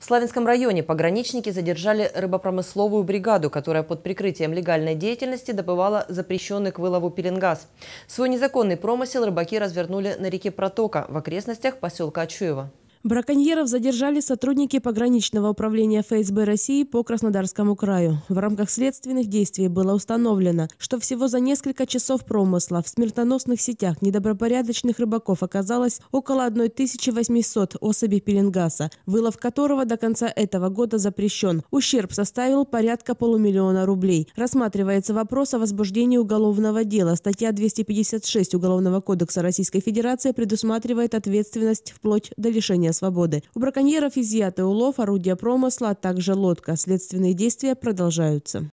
В Славянском районе пограничники задержали рыбопромысловую бригаду, которая под прикрытием легальной деятельности добывала запрещенный к вылову пеленгаз. Свой незаконный промысел рыбаки развернули на реке Протока в окрестностях поселка Ачуева. Браконьеров задержали сотрудники пограничного управления ФСБ России по Краснодарскому краю. В рамках следственных действий было установлено, что всего за несколько часов промысла в смертоносных сетях недобропорядочных рыбаков оказалось около 1800 особей пеленгаса, вылов которого до конца этого года запрещен. Ущерб составил порядка полумиллиона рублей. Рассматривается вопрос о возбуждении уголовного дела. Статья 256 Уголовного кодекса Российской Федерации предусматривает ответственность вплоть до лишения лишения свободы. У браконьеров изъяты улов, орудия промысла, а также лодка. Следственные действия продолжаются.